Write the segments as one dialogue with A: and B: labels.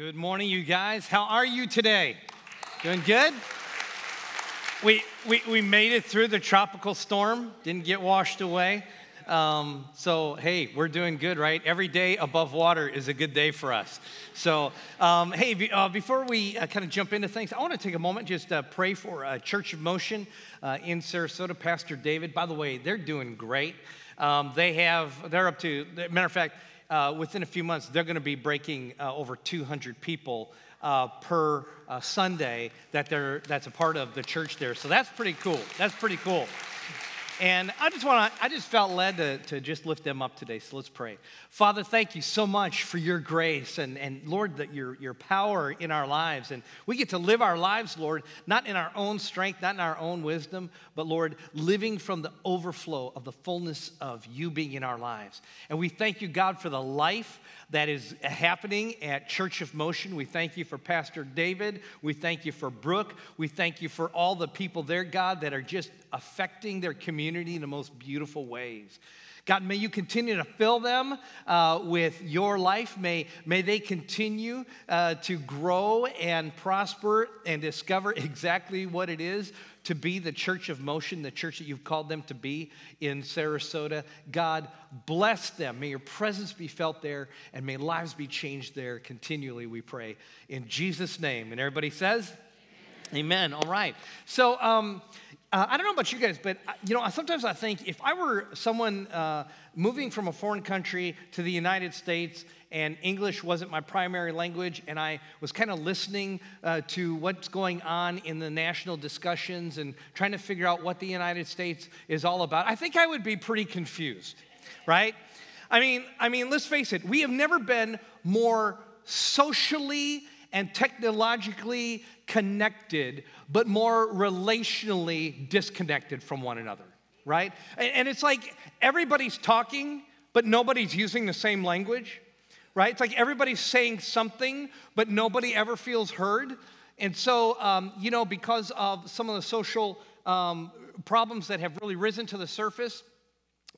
A: Good morning, you guys. How are you today? Doing good? We, we, we made it through the tropical storm, didn't get washed away. Um, so, hey, we're doing good, right? Every day above water is a good day for us. So, um, hey, be, uh, before we uh, kind of jump into things, I want to take a moment just uh, pray for Church of Motion uh, in Sarasota, Pastor David. By the way, they're doing great. Um, they have, they're up to, matter of fact, uh, within a few months, they're going to be breaking uh, over 200 people uh, per uh, Sunday that they're, that's a part of the church there. So that's pretty cool. That's pretty cool. And I just want to, I just felt led to, to just lift them up today. So let's pray. Father, thank you so much for your grace and, and Lord, that your, your power in our lives. And we get to live our lives, Lord, not in our own strength, not in our own wisdom, but Lord, living from the overflow of the fullness of you being in our lives. And we thank you, God, for the life that is happening at Church of Motion. We thank you for Pastor David. We thank you for Brooke. We thank you for all the people there, God, that are just affecting their community in the most beautiful ways. God, may you continue to fill them uh, with your life. May, may they continue uh, to grow and prosper and discover exactly what it is to be the church of motion, the church that you've called them to be in Sarasota. God, bless them. May your presence be felt there and may lives be changed there continually, we pray. In Jesus' name. And everybody says, Amen. Amen. All right. So, um, uh, I don't know about you guys, but uh, you know, sometimes I think if I were someone uh, moving from a foreign country to the United States and English wasn't my primary language, and I was kind of listening uh, to what's going on in the national discussions and trying to figure out what the United States is all about, I think I would be pretty confused, right? I mean, I mean, let's face it, we have never been more socially and technologically connected, but more relationally disconnected from one another, right? And it's like everybody's talking, but nobody's using the same language, right? It's like everybody's saying something, but nobody ever feels heard. And so, um, you know, because of some of the social um, problems that have really risen to the surface,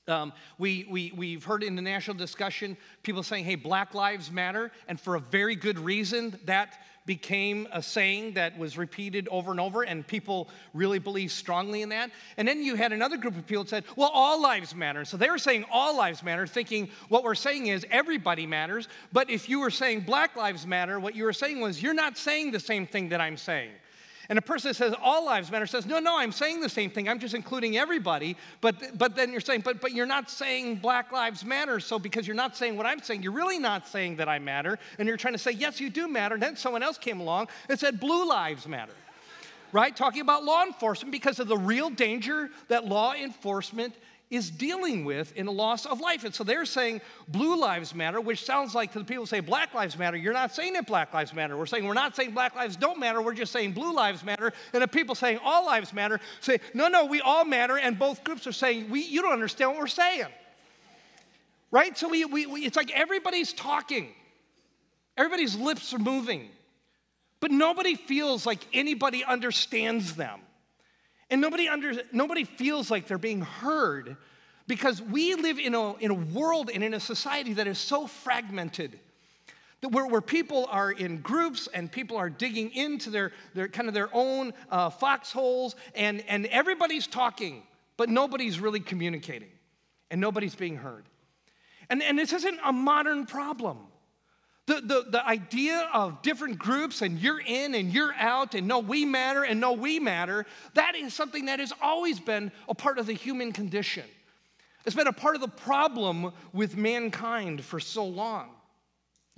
A: um, we, we, we've heard in the national discussion people saying, hey, Black Lives Matter, and for a very good reason, that became a saying that was repeated over and over, and people really believe strongly in that. And then you had another group of people that said, well, all lives matter. So they were saying all lives matter, thinking what we're saying is everybody matters. But if you were saying Black Lives Matter, what you were saying was, you're not saying the same thing that I'm saying. And a person that says all lives matter says, no, no, I'm saying the same thing. I'm just including everybody. But, but then you're saying, but, but you're not saying black lives matter. So because you're not saying what I'm saying, you're really not saying that I matter. And you're trying to say, yes, you do matter. And then someone else came along and said, blue lives matter. Right? Talking about law enforcement because of the real danger that law enforcement is dealing with in the loss of life. And so they're saying blue lives matter, which sounds like to the people who say black lives matter, you're not saying that black lives matter. We're saying we're not saying black lives don't matter, we're just saying blue lives matter. And the people saying all lives matter say, no, no, we all matter. And both groups are saying, we, you don't understand what we're saying. Right? So we, we, we it's like everybody's talking, everybody's lips are moving, but nobody feels like anybody understands them. And nobody, under, nobody feels like they're being heard because we live in a, in a world and in a society that is so fragmented. That where, where people are in groups and people are digging into their, their kind of their own uh, foxholes and, and everybody's talking, but nobody's really communicating and nobody's being heard. And, and this isn't a modern problem. The, the, the idea of different groups and you're in and you're out and no, we matter and no, we matter, that is something that has always been a part of the human condition. It's been a part of the problem with mankind for so long.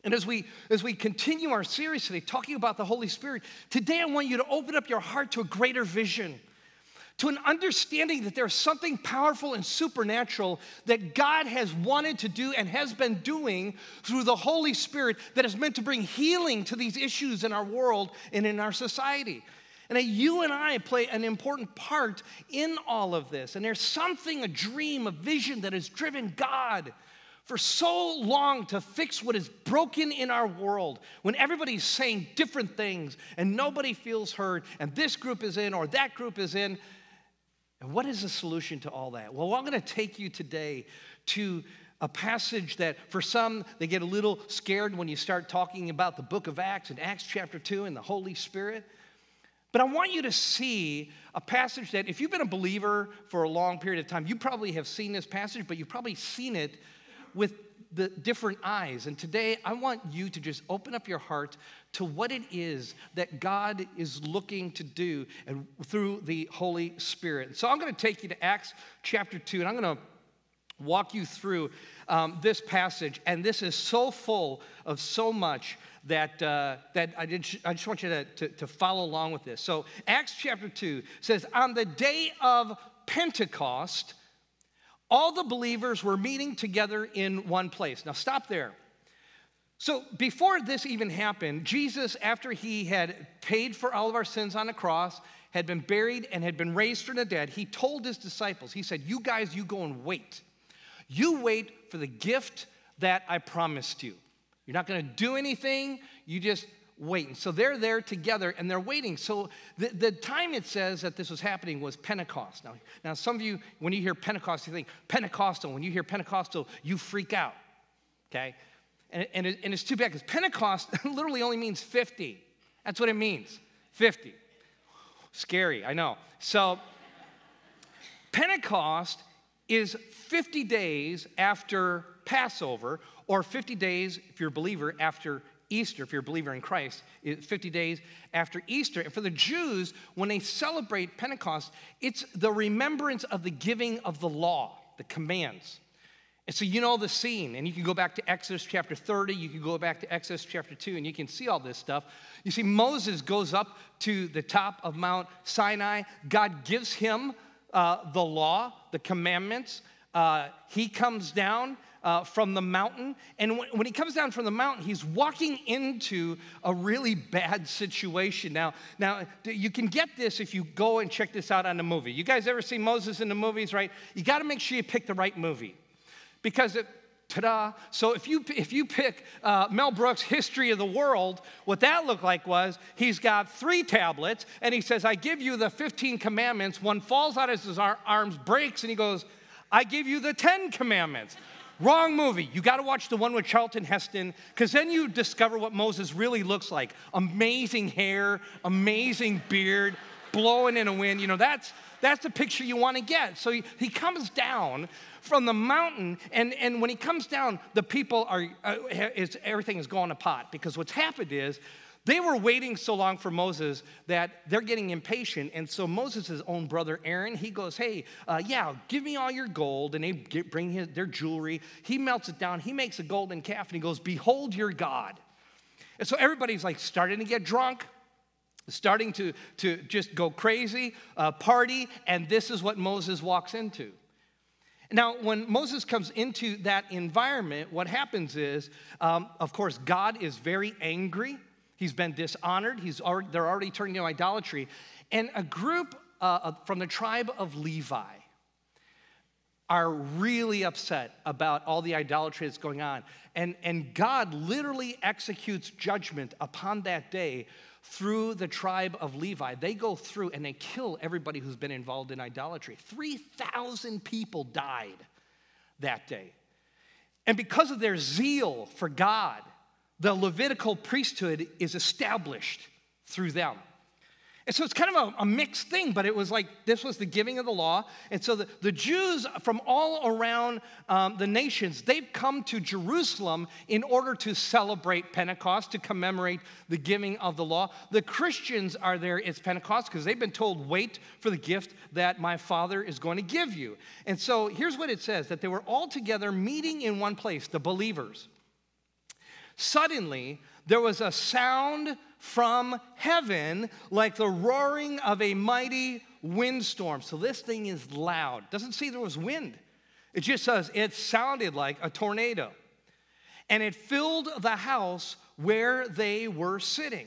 A: And as we, as we continue our series today, talking about the Holy Spirit, today I want you to open up your heart to a greater vision to an understanding that there's something powerful and supernatural that God has wanted to do and has been doing through the Holy Spirit that is meant to bring healing to these issues in our world and in our society. And that you and I play an important part in all of this. And there's something, a dream, a vision that has driven God for so long to fix what is broken in our world when everybody's saying different things and nobody feels heard and this group is in or that group is in and what is the solution to all that? Well, I'm going to take you today to a passage that for some they get a little scared when you start talking about the book of Acts and Acts chapter 2 and the Holy Spirit. But I want you to see a passage that, if you've been a believer for a long period of time, you probably have seen this passage, but you've probably seen it with the different eyes. And today, I want you to just open up your heart to what it is that God is looking to do and through the Holy Spirit. So I'm going to take you to Acts chapter 2, and I'm going to walk you through um, this passage. And this is so full of so much that, uh, that I, did, I just want you to, to, to follow along with this. So, Acts chapter 2 says, On the day of Pentecost, all the believers were meeting together in one place. Now, stop there. So, before this even happened, Jesus, after he had paid for all of our sins on the cross, had been buried, and had been raised from the dead, he told his disciples, He said, You guys, you go and wait. You wait for the gift that I promised you. You're not going to do anything, you just wait. And so they're there together and they're waiting. So the, the time it says that this was happening was Pentecost. Now, now, some of you, when you hear Pentecost, you think Pentecostal. When you hear Pentecostal, you freak out, okay? And, and, it, and it's too bad because Pentecost literally only means 50. That's what it means 50. Scary, I know. So, Pentecost is 50 days after Passover, or 50 days, if you're a believer, after Easter, if you're a believer in Christ, 50 days after Easter. And for the Jews, when they celebrate Pentecost, it's the remembrance of the giving of the law, the commands. And so you know the scene, and you can go back to Exodus chapter 30, you can go back to Exodus chapter 2, and you can see all this stuff. You see, Moses goes up to the top of Mount Sinai. God gives him uh, the law, the commandments. Uh, he comes down uh, from the mountain. And when, when he comes down from the mountain, he's walking into a really bad situation. Now, now, you can get this if you go and check this out on the movie. You guys ever see Moses in the movies, right? You got to make sure you pick the right movie. Because it, ta-da. So if you, if you pick uh, Mel Brooks' History of the World, what that looked like was he's got three tablets, and he says, I give you the 15 commandments. One falls out of his arms, breaks, and he goes, I give you the 10 commandments. Wrong movie. You got to watch the one with Charlton Heston because then you discover what Moses really looks like. Amazing hair, amazing beard, blowing in a wind. You know, that's that's the picture you want to get. So he, he comes down from the mountain, and, and when he comes down, the people are, uh, is, everything is going to pot because what's happened is they were waiting so long for Moses that they're getting impatient. And so Moses' own brother Aaron, he goes, Hey, uh, yeah, give me all your gold. And they get, bring his, their jewelry. He melts it down. He makes a golden calf and he goes, Behold your God. And so everybody's like starting to get drunk, starting to, to just go crazy, uh, party. And this is what Moses walks into. Now, when Moses comes into that environment, what happens is, um, of course, God is very angry. He's been dishonored. He's already, they're already turning to idolatry. And a group uh, from the tribe of Levi are really upset about all the idolatry that's going on. And, and God literally executes judgment upon that day through the tribe of Levi. They go through and they kill everybody who's been involved in idolatry. 3,000 people died that day. And because of their zeal for God, the Levitical priesthood is established through them. And so it's kind of a, a, mixed thing, but it was like this was the giving of the law. And so the, the Jews from all around um, the nations, they've come to Jerusalem in order to celebrate Pentecost, to commemorate the giving of the law. The Christians are there, it's Pentecost, because they've been told, wait for the gift that my Father is going to give you. And so here's what it says that they were all together meeting in one place, the believers. Suddenly, there was a sound from heaven like the roaring of a mighty windstorm. So this thing is loud. Doesn't say there was wind. It just says it sounded like a tornado. And it filled the house where they were sitting.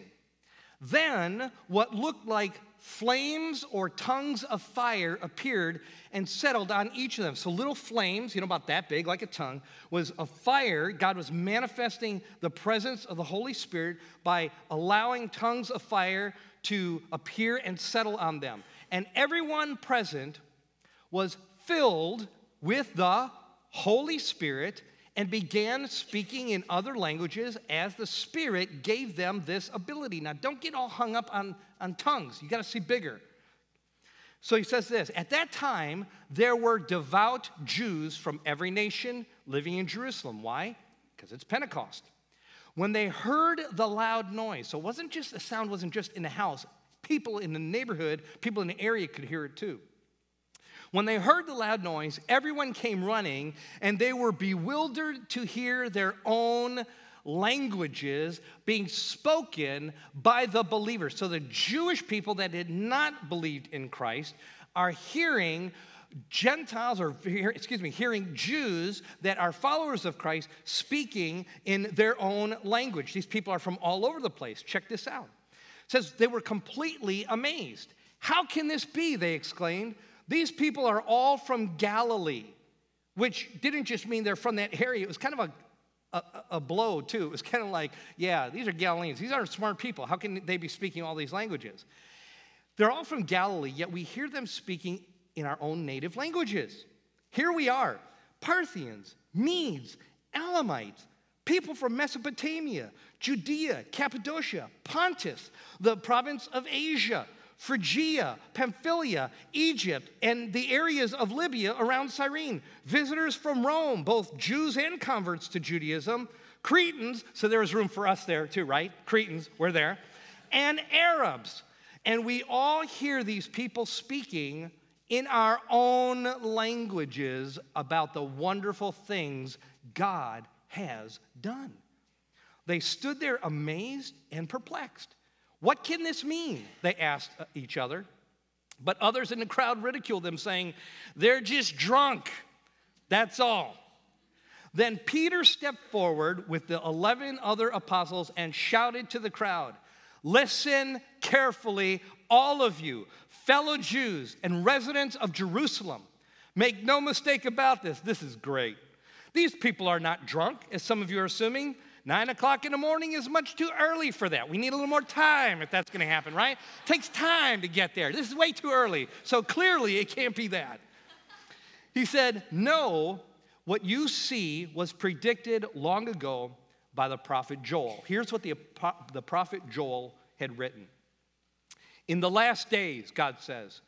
A: Then what looked like flames or tongues of fire appeared and settled on each of them. So, little flames, you know, about that big, like a tongue, was a fire. God was manifesting the presence of the Holy Spirit by allowing tongues of fire to appear and settle on them. And everyone present was filled with the Holy Spirit and began speaking in other languages as the Spirit gave them this ability. Now, don't get all hung up on, on tongues. You got to see bigger. So he says this At that time, there were devout Jews from every nation living in Jerusalem. Why? Because it's Pentecost. When they heard the loud noise, so it wasn't just the sound wasn't just in the house, people in the neighborhood, people in the area could hear it too. When they heard the loud noise, everyone came running, and they were bewildered to hear their own languages being spoken by the believers. So the Jewish people that had not believed in Christ are hearing Gentiles, or excuse me, hearing Jews that are followers of Christ speaking in their own language. These people are from all over the place. Check this out. It says they were completely amazed. How can this be? They exclaimed. These people are all from Galilee, which didn't just mean they're from that area. It was kind of a a, a, blow too. It was kind of like, yeah, these are Galileans. These aren't smart people. How can they be speaking all these languages? They're all from Galilee, yet we hear them speaking in our own native languages. Here we are Parthians, Medes, Elamites, people from Mesopotamia, Judea, Cappadocia, Pontus, the province of Asia Phrygia, Pamphylia, Egypt, and the areas of Libya around Cyrene. Visitors from Rome, both Jews and converts to Judaism. Cretans, so there was room for us there too, right? Cretans, we're there. And Arabs. And we all hear these people speaking in our own languages about the wonderful things God has done. They stood there amazed and perplexed. What can this mean? They asked uh, each other. But others in the crowd ridiculed them, saying, They're just drunk. That's all. Then Peter stepped forward with the 11 other apostles and shouted to the crowd, Listen carefully, all of you, fellow Jews and residents of Jerusalem. Make no mistake about this, this is great. These people are not drunk, as some of you are assuming. Nine o'clock in the morning is much too early for that. We need a little more time if that's going to happen, right? It takes time to get there. This is way too early. So clearly, it can't be that. He said, No, what you see was predicted long ago by the prophet Joel. Here's what the, the prophet Joel had written In the last days, God says,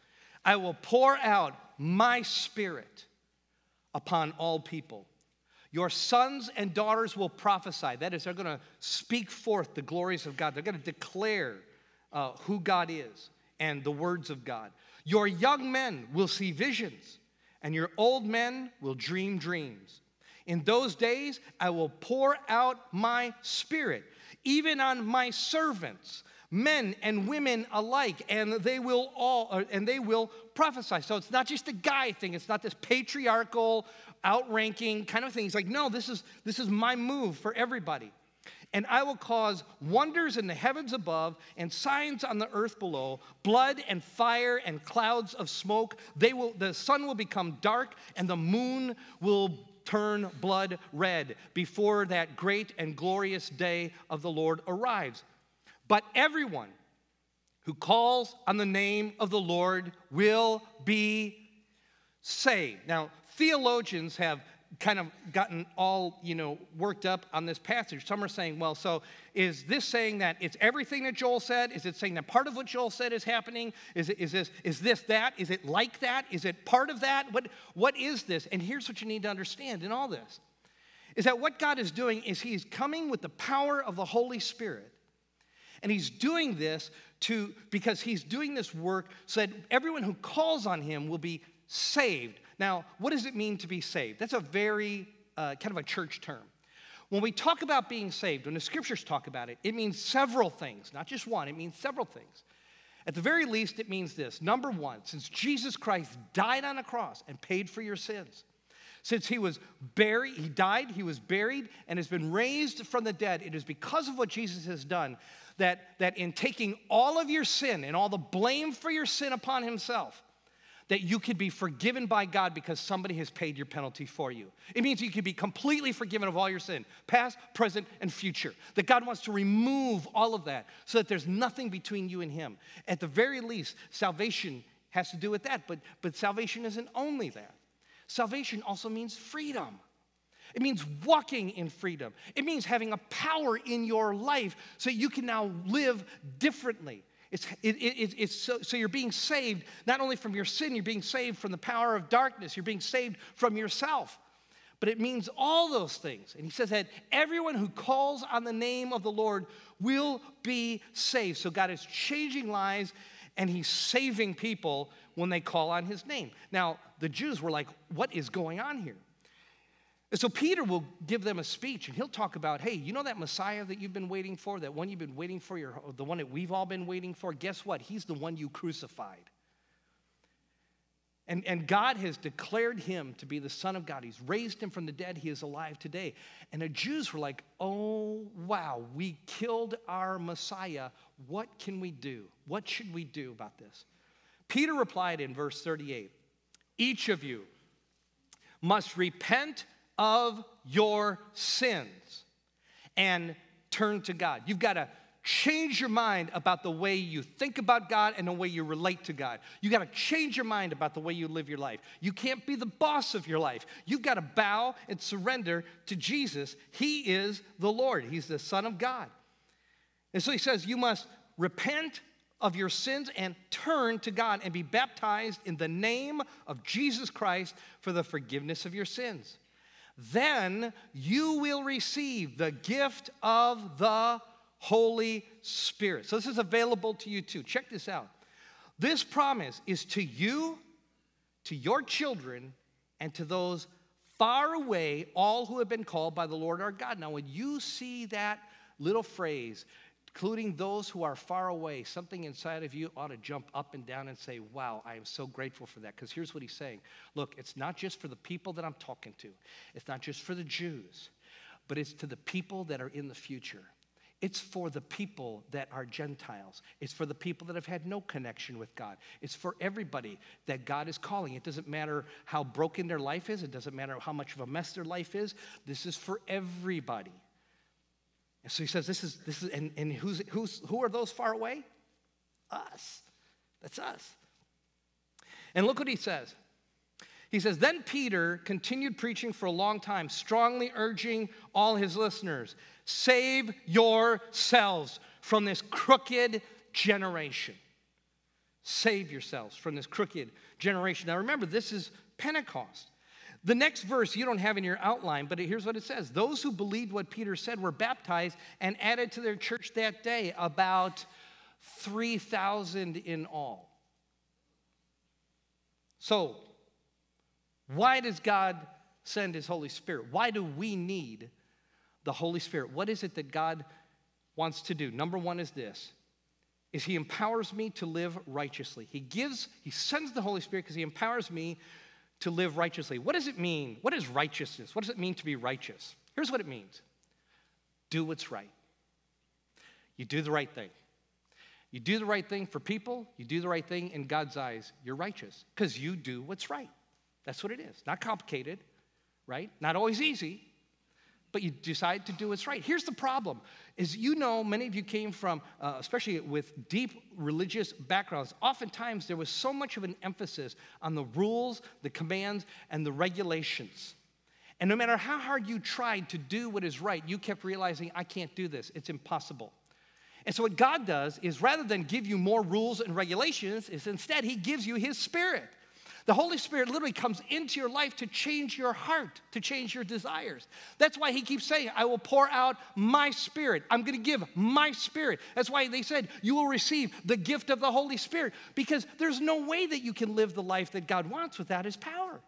A: I will pour out my spirit upon all people. Your sons and daughters will prophesy. That is, they're going to speak forth the glories of God. They're going to declare uh, who God is and the words of God. Your young men will see visions, and your old men will dream dreams. In those days, I will pour out my spirit, even on my servants, men and women alike, and they will all, uh, and they will prophesy. So it's not just a guy thing. It's not this patriarchal outranking kind of thing. He's like, no, this is, this is my move for everybody. And I will cause wonders in the heavens above and signs on the earth below, blood and fire and clouds of smoke. They will, the sun will become dark and the moon will turn blood red before that great and glorious day of the Lord arrives. But everyone who calls on the name of the Lord will be saved. Now, theologians have kind of gotten all you know worked up on this passage. Some are saying well so is this saying that it's everything that joel said? Is it saying that part of what joel said is happening? Is, it, is this is this that? Is it like that? Is it part of that? What what is this? And here's what you need to understand in all this is that what god is doing is he's coming with the power of the holy spirit. And he's doing this to because he's doing this work so that everyone who calls on him will be saved now, what does it mean to be saved? That's a very uh, kind of a church term. When we talk about being saved, when the scriptures talk about it, it means several things, not just one, it means several things. At the very least, it means this number one, since Jesus Christ died on a cross and paid for your sins, since he was buried, he died, he was buried, and has been raised from the dead, it is because of what Jesus has done that, that in taking all of your sin and all the blame for your sin upon himself, that you could be forgiven by God because somebody has paid your penalty for you. It means you can be completely forgiven of all your sin, past, present, and future. That God wants to remove all of that so that there's nothing between you and Him. At the very least, salvation has to do with that, but, but salvation isn't only that. Salvation also means freedom. It means walking in freedom. It means having a power in your life so you can now live differently. It's, it, it, it's so, so you're being saved not only from your sin, you're being saved from the power of darkness, you're being saved from yourself. But it means all those things. And he says that everyone who calls on the name of the Lord will be saved. So God is changing lives and he's saving people when they call on his name. Now, the Jews were like, what is going on here? And so Peter will give them a speech and he'll talk about, hey, you know that Messiah that you've been waiting for, that one you've been waiting for, your, the one that we've all been waiting for? Guess what? He's the one you crucified. And, and God has declared him to be the Son of God. He's raised him from the dead. He is alive today. And the Jews were like, oh, wow, we killed our Messiah. What can we do? What should we do about this? Peter replied in verse 38 Each of you must repent of your sins and turn to God. You've got to change your mind about the way you think about God and the way you relate to God. You got to change your mind about the way you live your life. You can't be the boss of your life. You've got to bow and surrender to Jesus. He is the Lord, He's the Son of God. And so He says, You must repent of your sins and turn to God and be baptized in the name of Jesus Christ for the forgiveness of your sins then you will receive the gift of the Holy Spirit. So, this is available to you too. Check this out. This promise is to you, to your children, and to those far away, all who have been called by the Lord our God. Now, when you see that little phrase, including those who are far away, something inside of you ought to jump up and down and say, Wow, I am so grateful for that. Because here's what he's saying Look, it's not just for the people that I'm talking to, it's not just for the Jews, but it's to the people that are in the future. It's for the people that are Gentiles. It's for the people that have had no connection with God. It's for everybody that God is calling. It doesn't matter how broken their life is, it doesn't matter how much of a mess their life is. This is for everybody. And so he says, This is, this is and, and who's, who's, who are those far away? Us. That's us. And look what he says. He says, Then Peter continued preaching for a long time, strongly urging all his listeners save yourselves from this crooked generation. Save yourselves from this crooked generation. Now remember, this is Pentecost. The next verse you don't have in your outline, but here's what it says Those who believed what Peter said were baptized and added to their church that day, about 3,000 in all. So, why does God send his Holy Spirit? Why do we need the Holy Spirit? What is it that God wants to do? Number one is this is he empowers me to live righteously. He gives, he sends the Holy Spirit because he empowers me to live righteously. What does it mean? What is righteousness? What does it mean to be righteous? Here's what it means do what's right. You do the right thing. You do the right thing for people, you do the right thing in God's eyes, you're righteous because you do what's right. That's what it is. Not complicated, right? Not always easy, but you decide to do what's right. Here's the problem is you know many of you came from uh, especially with deep religious backgrounds. Oftentimes there was so much of an emphasis on the rules the commands and the regulations. And no matter how hard you tried to do what is right you kept realizing i can't do this. It's impossible. And so what god does is rather than give you more rules and regulations is instead he gives you his spirit the Holy Spirit literally comes into your life to change your heart, to change your desires. That's why he keeps saying, I will pour out my spirit. I'm going to give my spirit. That's why they said, You will receive the gift of the Holy Spirit, because there's no way that you can live the life that God wants without his power.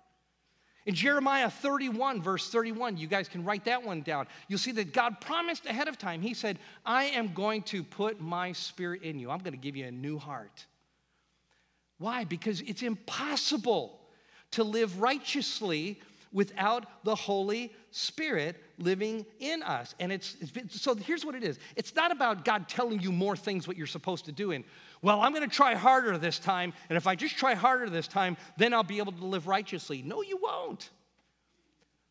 A: In Jeremiah 31, verse 31, you guys can write that one down. You'll see that God promised ahead of time. He said, I am going to put my spirit in you. I'm going to give you a new heart. Why? Because it's impossible to live righteously without the Holy Spirit living in us. And it's, so here's what it is it's not about God telling you more things what you're supposed to do in. Well, I'm going to try harder this time, and if I just try harder this time, then I'll be able to live righteously. No, you won't.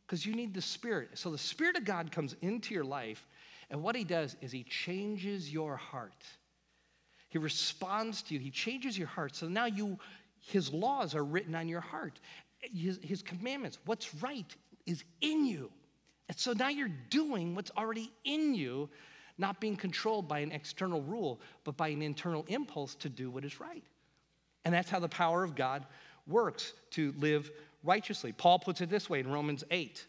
A: Because you need the Spirit. So the Spirit of God comes into your life, and what He does is He changes your heart. He responds to you. He changes your heart. So now you, his laws are written on your heart. His, his commandments, what's right, is in you. And so now you're doing what's already in you, not being controlled by an external rule, but by an internal impulse to do what is right. And that's how the power of God works to live righteously. Paul puts it this way in Romans 8.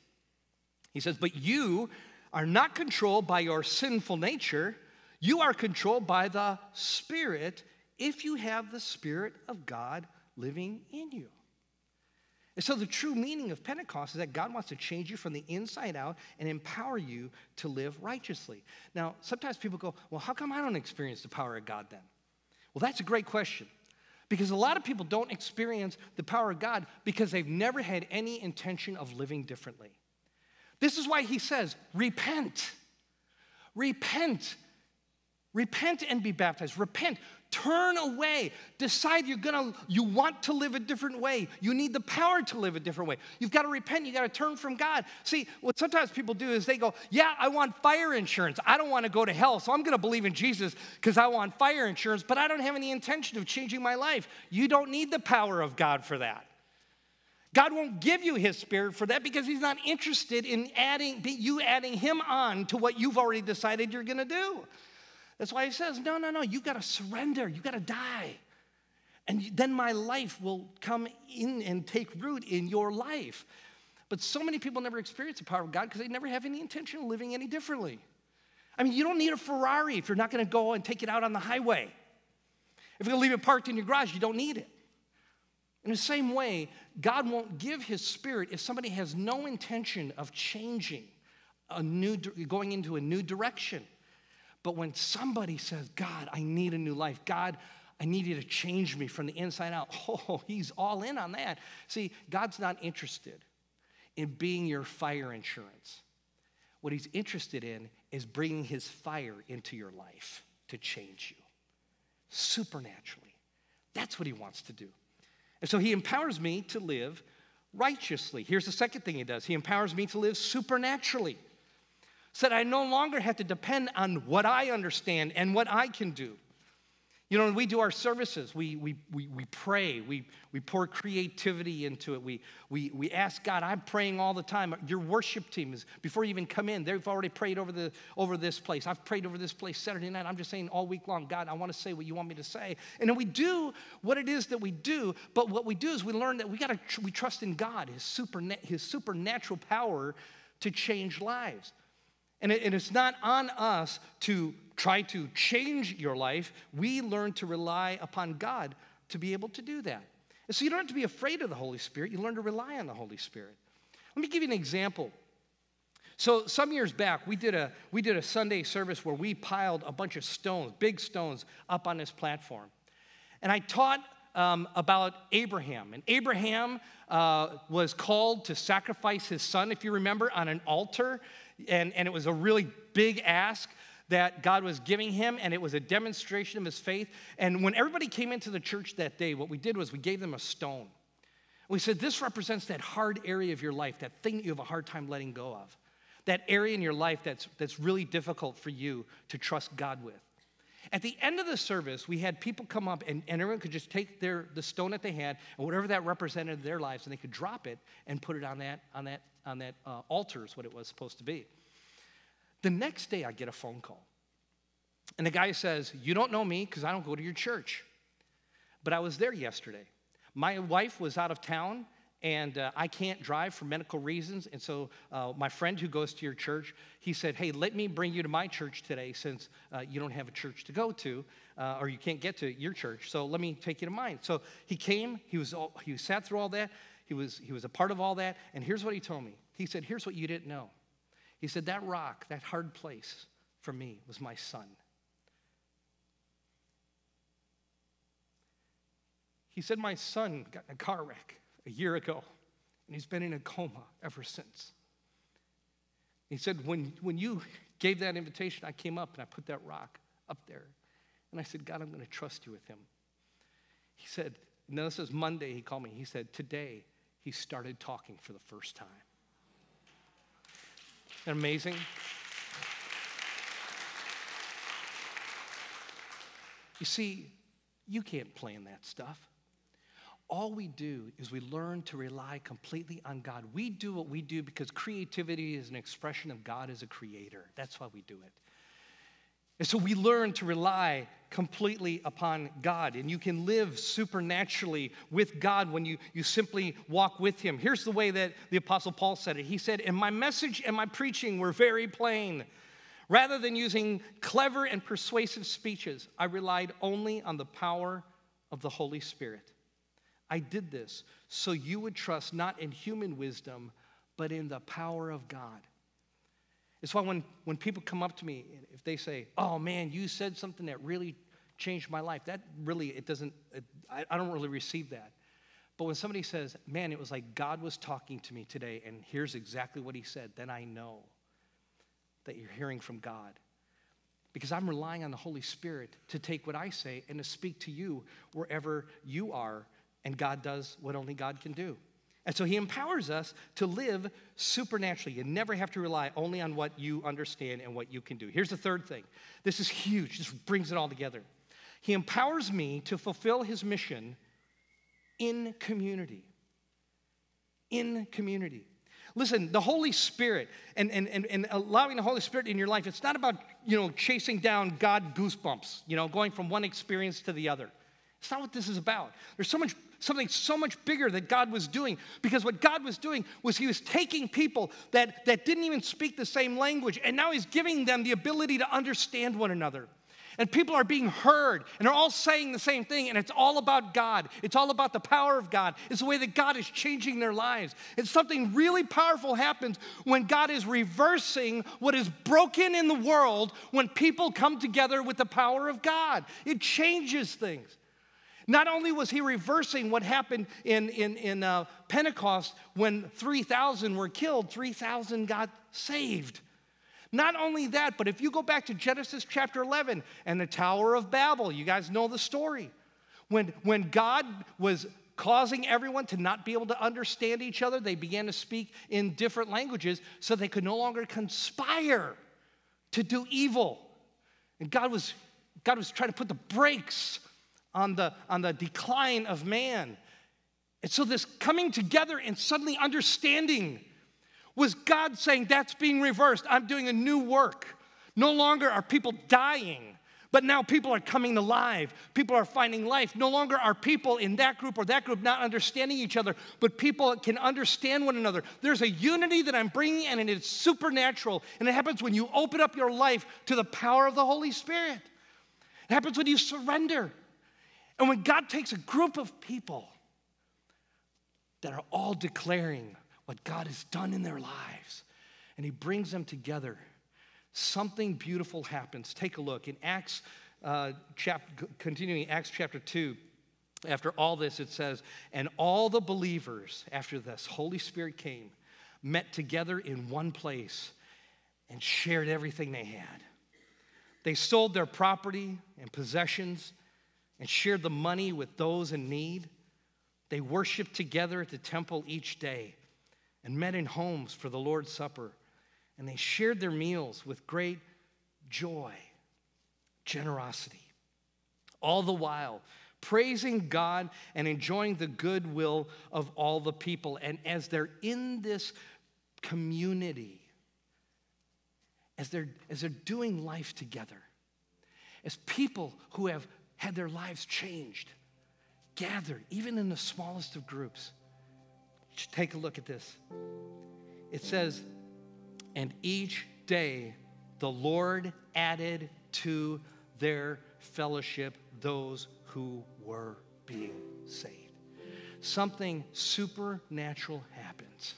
A: He says, But you are not controlled by your sinful nature, you are controlled by the Spirit if you have the Spirit of God living in you. And so, the true meaning of Pentecost is that God wants to change you from the inside out and empower you to live righteously. Now, sometimes people go, Well, how come I don't experience the power of God then? Well, that's a great question. Because a lot of people don't experience the power of God because they've never had any intention of living differently. This is why he says, Repent. Repent. Repent and be baptized. Repent. Turn away. Decide you're gonna, you want to live a different way. You need the power to live a different way. You've got to repent. You got to turn from God. See, what sometimes people do is they go, Yeah, I want fire insurance. I don't want to go to hell, so I'm gonna believe in Jesus because I want fire insurance, but I don't have any intention of changing my life. You don't need the power of God for that. God won't give you his spirit for that because he's not interested in adding you adding him on to what you've already decided you're going to do. That's why he says, No, no, no, you got to surrender. You got to die. And then my life will come in and take root in your life. But so many people never experience the power of God because they never have any intention of living any differently. I mean, you don't need a Ferrari if you're not going to go and take it out on the highway. If you're going to leave it parked in your garage, you don't need it. In the same way, God won't give his spirit if somebody has no intention of changing, a new, going into a new direction. But when somebody says, God, I need a new life, God, I need you to change me from the inside out, oh, he's all in on that. See, God's not interested in being your fire insurance. What he's interested in is bringing his fire into your life to change you supernaturally. That's what he wants to do. And so he empowers me to live righteously. Here's the second thing he does he empowers me to live supernaturally that I no longer have to depend on what I understand and what I can do. You know, when we do our services, we, we, we, we pray, we, we pour creativity into it, we, we, we ask God. I'm praying all the time. Your worship team is, before you even come in, they've already prayed over, the, over this place. I've prayed over this place Saturday night. I'm just saying all week long, God, I want to say what you want me to say. And then we do what it is that we do, but what we do is we learn that we got to, we trust in God, his, super, his supernatural power to change lives. And, it, it's not on us to try to change your life. We learn to rely upon God to be able to do that. And so you don't have to be afraid of the Holy Spirit, you learn to rely on the Holy Spirit. Let me give you an example. So some years back, we did a we did a Sunday service where we piled a bunch of stones, big stones, up on this platform, and I taught um, about Abraham. And Abraham uh, was called to sacrifice his son, if you remember, on an altar and, and it was a really big ask that God was giving him, and it was a demonstration of his faith. And when everybody came into the church that day, what we did was we gave them a stone. We said, This represents that hard area of your life, that thing that you have a hard time letting go of, that area in your life that's, that's really difficult for you to trust God with. At the end of the service, we had people come up and, and everyone could just take their, the stone that they had and whatever that represented in their lives, and they could drop it and put it on that, on that, on that uh, altar, is what it was supposed to be. The next day, I get a phone call. And the guy says, You don't know me because I don't go to your church. But I was there yesterday. My wife was out of town and uh, I can't drive for medical reasons. And so, uh, my friend who goes to your church, he said, Hey, let me bring you to my church today since uh, you don't have a church to go to, uh, or you can't get to your church. So, let me take you to mine. So, he came, he, was all, he sat through all that, he was, he was a part of all that. And here's what he told me He said, Here's what you didn't know. He said, That rock, that hard place for me was my son. He said, My son got in a car wreck a year ago, and he's been in a coma ever since. He said, when, when you gave that invitation, I came up and I put that rock up there. And I said, God, I'm going to trust you with him. He said, and this is Monday, he called me. He said, Today, he started talking for the first time. Isn't that amazing? You see, you can't plan that stuff. all we do is we learn to rely completely on God. We do what we do because creativity is an expression of God as a creator. That's why we do it. And so we learn to rely completely upon God. And you can live supernaturally with God when you, you simply walk with Him. Here's the way that the Apostle Paul said it He said, And my message and my preaching were very plain. Rather than using clever and persuasive speeches, I relied only on the power of the Holy Spirit. I did this so you would trust not in human wisdom, but in the power of God. It's why when, when people come up to me, if they say, Oh man, you said something that really changed my life, that really, it doesn't, it, I, I don't really receive that. But when somebody says, Man, it was like God was talking to me today, and here's exactly what he said, then I know that you're hearing from God. Because I'm relying on the Holy Spirit to take what I say and to speak to you wherever you are, and God does what only God can do. And so he empowers us to live supernaturally. You never have to rely only on what you understand and what you can do. Here's the third thing this is huge, this brings it all together. He empowers me to fulfill his mission in community. In community. Listen, the Holy Spirit and, and, and, and allowing the Holy Spirit in your life, it's not about, you know, chasing down God goosebumps, you know, going from one experience to the other. It's not what this is about. There's so much something so much bigger that God was doing. Because what God was doing was He was taking people that, that didn't even speak the same language, and now He's giving them the ability to understand one another. And people are being heard, and they're all saying the same thing, and it's all about God. It's all about the power of God. It's the way that God is changing their lives. And something really powerful happens when God is reversing what is broken in the world when people come together with the power of God. It changes things. Not only was he reversing what happened in, in, in uh, Pentecost when 3,000 were killed, 3,000 got saved. Not only that, but if you go back to Genesis chapter 11 and the Tower of Babel, you guys know the story. When, when God was causing everyone to not be able to understand each other, they began to speak in different languages so they could no longer conspire to do evil. And God was, God was trying to put the brakes on the, on the decline of man. And so, this coming together and suddenly understanding was God saying, That's being reversed. I'm doing a new work. No longer are people dying, but now people are coming alive. People are finding life. No longer are people in that group or that group not understanding each other, but people can understand one another. There's a unity that I'm bringing, and it is supernatural. And it happens when you open up your life to the power of the Holy Spirit. It happens when you surrender. And when God takes a group of people that are all declaring what God has done in their lives and He brings them together, something beautiful happens. Take a look in Acts, uh, chap- continuing Acts chapter 2. After all this, it says, and all the believers, after this, Holy Spirit came, met together in one place and shared everything they had. They sold their property and possessions and shared the money with those in need. They worshiped together at the temple each day and met in homes for the Lord's Supper. And they shared their meals with great joy, generosity. All the while, praising God and enjoying the goodwill of all the people. And as they're in this community, as they're, as they're doing life together, as people who have had their lives changed, gathered, even in the smallest of groups. Take a look at this. It says, and each day the Lord added to their fellowship those who were being saved. Something supernatural happens.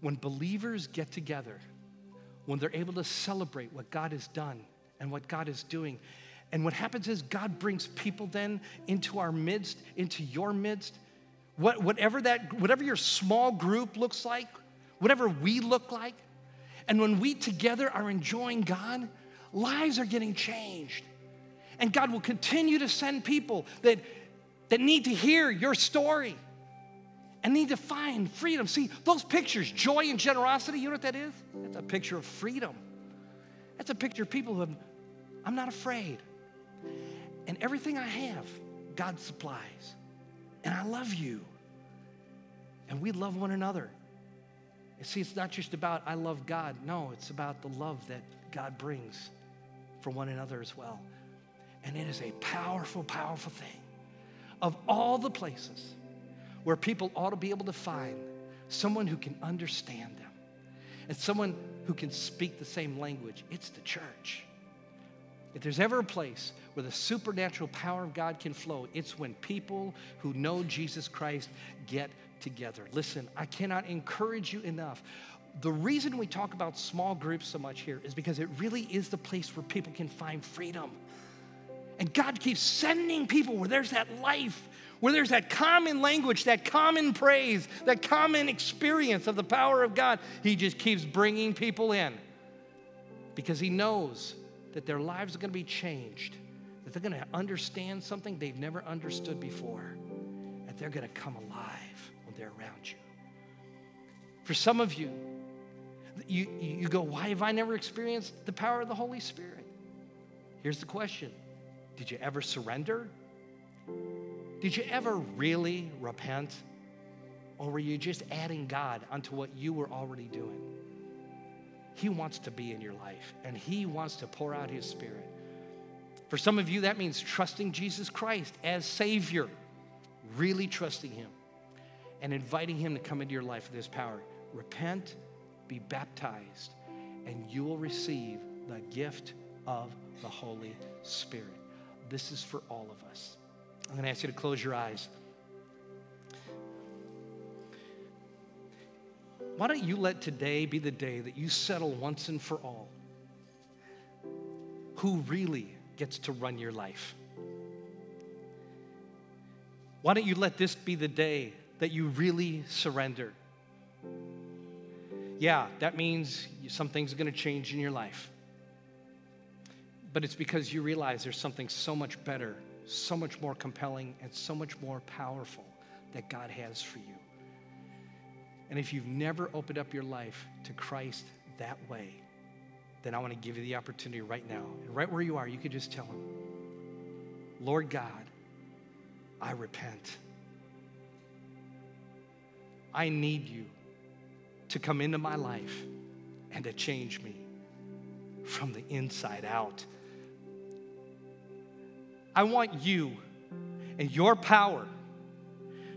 A: When believers get together, when they're able to celebrate what God has done and what God is doing, and what happens is God brings people then into our midst, into your midst. What, whatever that, whatever your small group looks like, whatever we look like, and when we together are enjoying God, lives are getting changed. And God will continue to send people that, that need to hear your story and need to find freedom. See, those pictures, joy and generosity, you know what that is? That's a picture of freedom. That's a picture of people who have, I'm not afraid. And everything I have, God supplies. and I love you. And we love one another. And see, it's not just about I love God. No, it's about the love that God brings for one another as well. And it is a powerful, powerful thing. Of all the places where people ought to be able to find someone who can understand them and someone who can speak the same language, it's the church. If there's ever a place where the supernatural power of God can flow, it's when people who know Jesus Christ get together. Listen, I cannot encourage you enough. The reason we talk about small groups so much here is because it really is the place where people can find freedom. And God keeps sending people where there's that life, where there's that common language, that common praise, that common experience of the power of God. He just keeps bringing people in because He knows that their lives are going to be changed, that they're going to understand something they've never understood before, that they're going to come alive when they're around you. For some of you, you, you go, why have I never experienced the power of the Holy Spirit? Here's the question Did you ever surrender? Did you ever really repent? Or were you just adding God onto what you were already doing? He wants to be in your life and He wants to pour out His Spirit. For some of you, that means trusting Jesus Christ as Savior, really trusting Him and inviting Him to come into your life with His power. Repent, be baptized, and you will receive the gift of the Holy Spirit. This is for all of us. I'm going to ask you to close your eyes. Why don't you let today be the day that you settle once and for all who really gets to run your life? Why don't you let this be the day that you really surrender? Yeah, that means something's going to change in your life. But it's because you realize there's something so much better, so much more compelling, and so much more powerful that God has for you. And if you've never opened up your life to Christ that way, then I want to give you the opportunity right now. And right where you are, you could just tell Him, Lord God, I repent. I need you to come into my life and to change me from the inside out. I want you and your power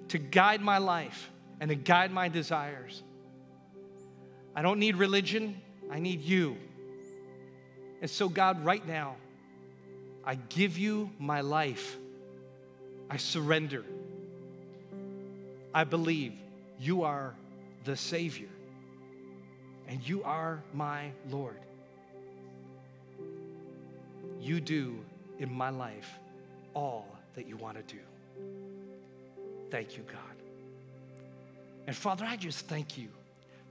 A: to guide my life and to guide my desires. I don't need religion, I need you. And so, God, right now, I give you my life. I surrender. I believe you are the Savior and you are my Lord. You do in my life all that you want to do. Thank you, God. And Father, I just thank you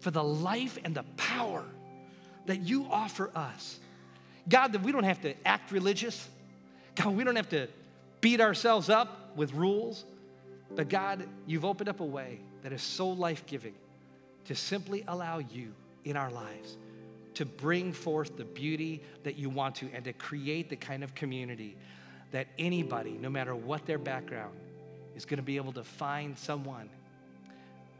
A: for the life and the power that you offer us. God, that we don't have to act religious. God, we don't have to beat ourselves up with rules. But God, you've opened up a way that is so life giving to simply allow you in our lives to bring forth the beauty that you want to and to create the kind of community that anybody, no matter what their background, is going to be able to find someone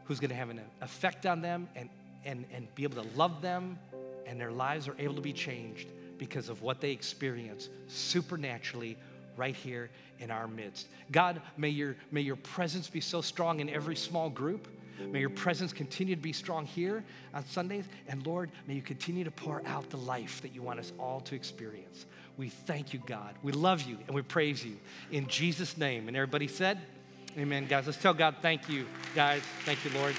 A: who's going to have an effect on them and, and, and be able to love them, and their lives are able to be changed because of what they experience supernaturally right here in our midst. God, may your, may your presence be so strong in every small group. May your presence continue to be strong here on Sundays. And Lord, may you continue to pour out the life that you want us all to experience. We thank you, God. We love you and we praise you. In Jesus' name. And everybody said, Amen, guys. Let's tell God thank you, guys. Thank you, Lord.